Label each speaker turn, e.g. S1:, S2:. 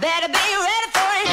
S1: Better be ready for it.